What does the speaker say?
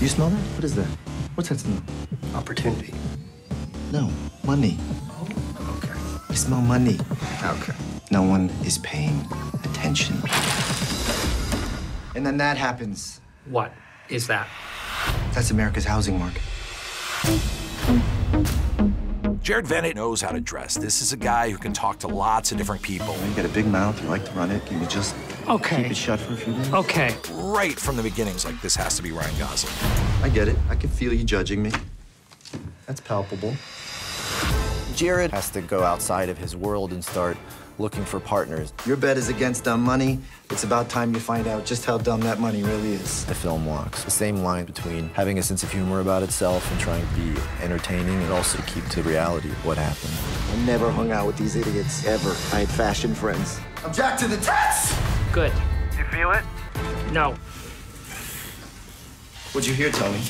You smell that? What is that? What's that smell? Opportunity. No, money. Oh, okay. I smell money. Okay. No one is paying attention. And then that happens. What is that? That's America's housing market. Jared Vennett knows how to dress. This is a guy who can talk to lots of different people. You got a big mouth, you like to run it. Can you just Okay. keep it shut for a few days? Okay. Right from the beginnings, like this has to be Ryan Gosling. I get it. I can feel you judging me. That's palpable. Jared has to go outside of his world and start looking for partners. Your bet is against dumb money. It's about time you find out just how dumb that money really is. The film walks the same line between having a sense of humor about itself and trying to be entertaining and also keep to the reality of what happened. I never hung out with these idiots, ever. I had fashion friends. I'm Jack to the tits! Good. You feel it? No. What'd you hear, Tony?